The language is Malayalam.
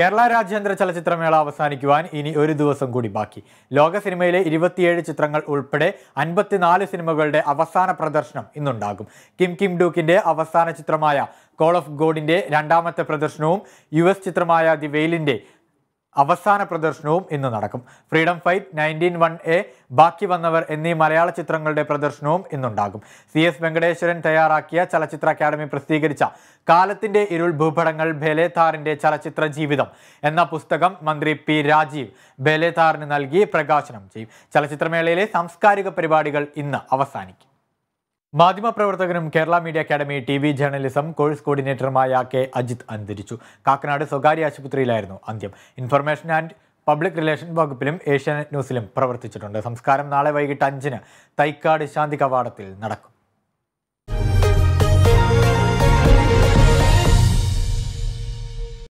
കേരള രാജ്യാന്തര ചലച്ചിത്രമേള അവസാനിക്കുവാൻ ഇനി ഒരു ദിവസം കൂടി ബാക്കി. ലോക സിനിമയിലെ ഇരുപത്തിയേഴ് ചിത്രങ്ങൾ ഉൾപ്പെടെ അൻപത്തിനാല് സിനിമകളുടെ അവസാന പ്രദർശനം ഇന്നുണ്ടാകും. കിം കിം ഡൂക്കിന്റെ അവസാന ചിത്രമായ കോൾ ഓഫ് ഗോഡിന്റെ രണ്ടാമത്തെ പ്രദർശനവും യു എസ് ചിത്രമായ ദി വെയിലിന്റെ അവസാന പ്രദർശനവും ഇന്ന് നടക്കും. Freedom Fight nineteen one A ബാക്കി വന്നവർ എന്നീ മലയാള ചിത്രങ്ങളുടെ പ്രദർശനവും ഇന്നുണ്ടാകും. സി എസ് വെങ്കടേശ്വരൻ തയ്യാറാക്കിയ ചലച്ചിത്ര അക്കാദമി പ്രസിദ്ധീകരിച്ച കാലത്തിന്റെ ഇരുൾ ഭൂപടങ്ങൾ ബേലേതാറിന്റെ ചലച്ചിത്ര ജീവിതം എന്ന പുസ്തകം മന്ത്രി പി രാജീവ് ബേലേതാറിന് നൽകി പ്രകാശനം ചെയ്യും. ചലച്ചിത്രമേളയിലെ സാംസ്കാരിക പരിപാടികൾ ഇന്ന് അവസാനിക്കും. മാധ്യമപ്രവർത്തകനും Kerala media academy T V journalism course കോർഡിനേറ്ററുമായ K Ajith അന്തരിച്ചു. കാക്കനാട് സ്വകാര്യ ആശുപത്രിയിലായിരുന്നു അന്ത്യം. ഇൻഫർമേഷൻ ആൻഡ് പബ്ലിക് റിലേഷൻ വകുപ്പിലും ഏഷ്യാനെറ്റ് ന്യൂസിലും പ്രവർത്തിച്ചിട്ടുണ്ട്. സംസ്കാരം നാളെ വൈകിട്ട് അഞ്ചിന് തൈക്കാട് ശാന്തി കവാടത്തിൽ നടക്കും.